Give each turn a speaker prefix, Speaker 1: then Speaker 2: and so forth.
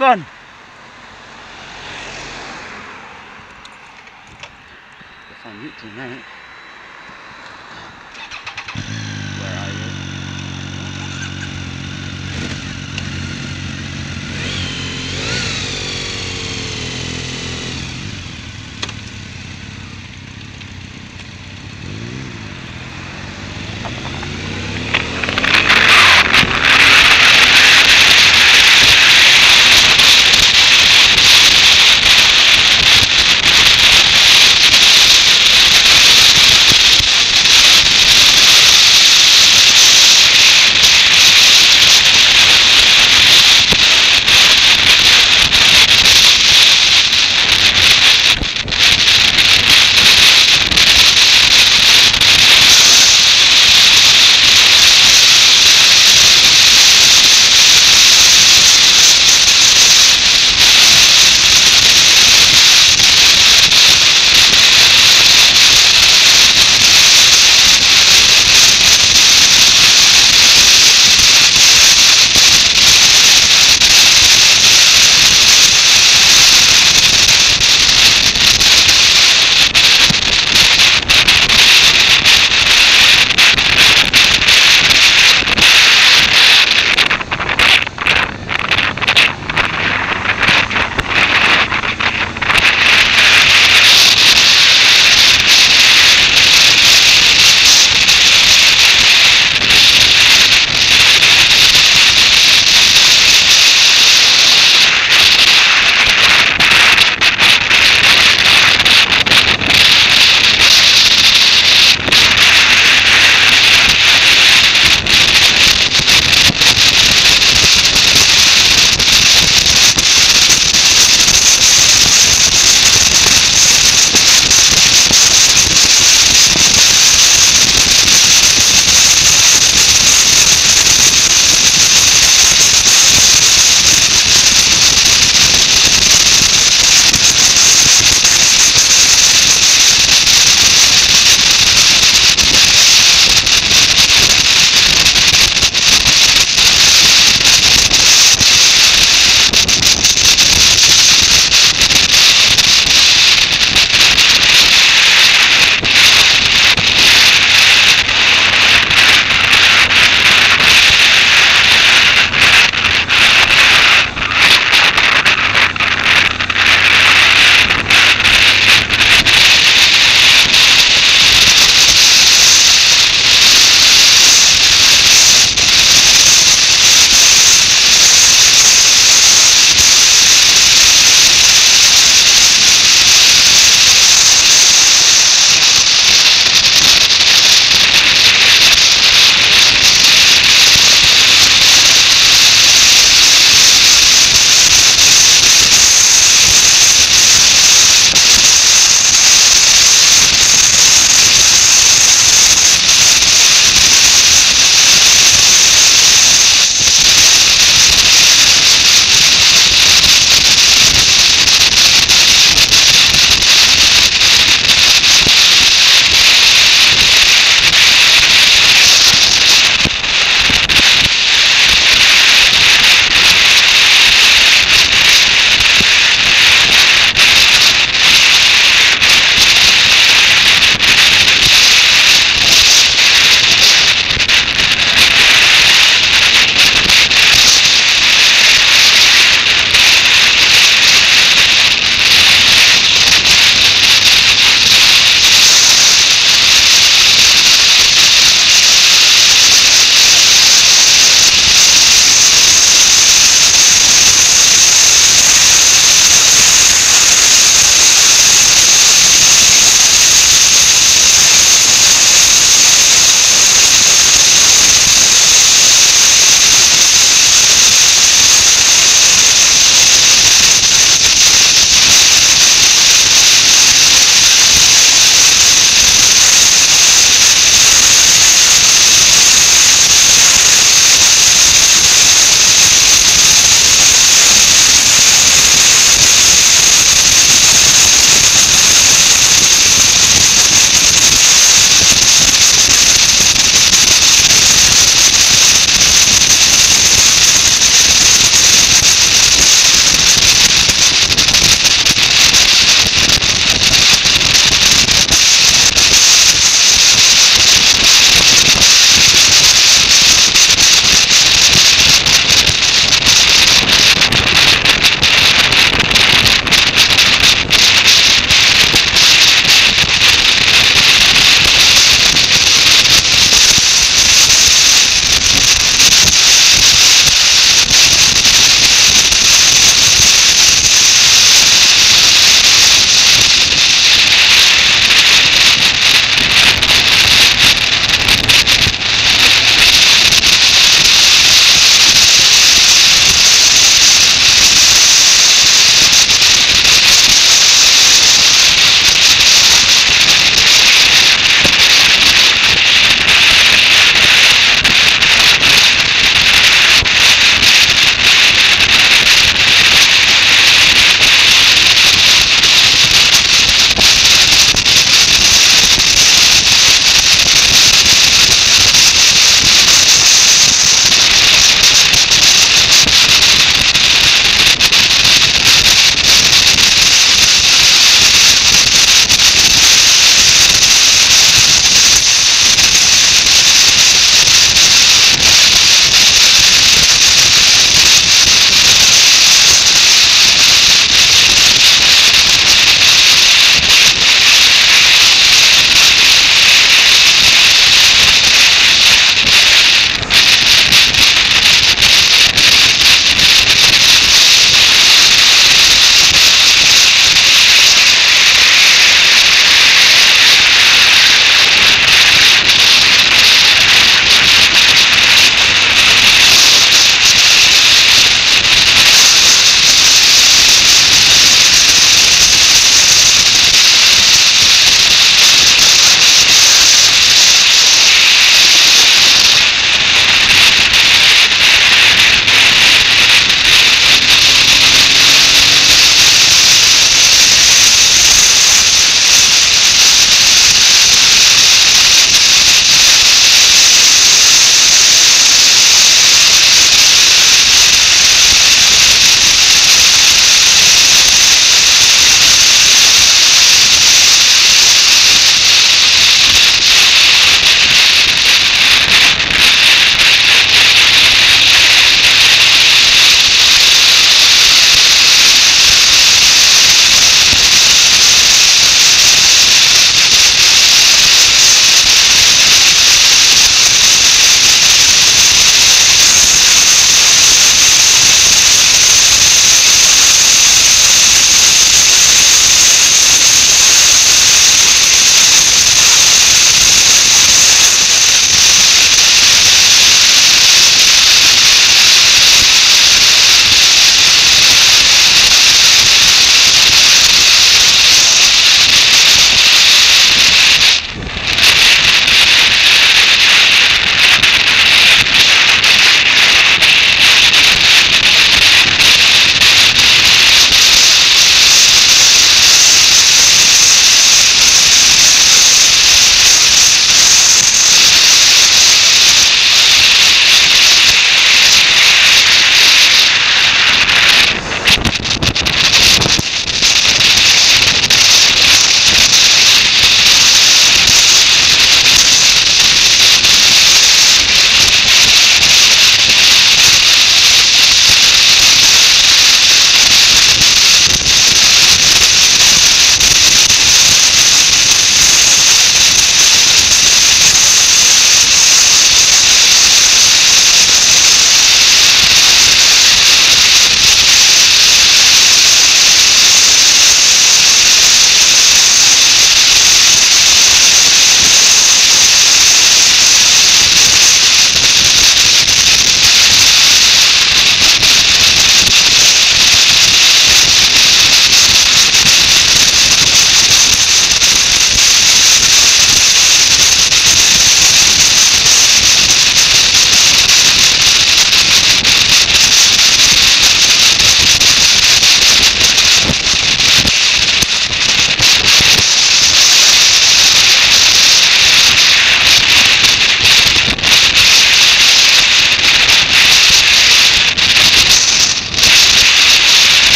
Speaker 1: fun. It's on YouTube, ain't?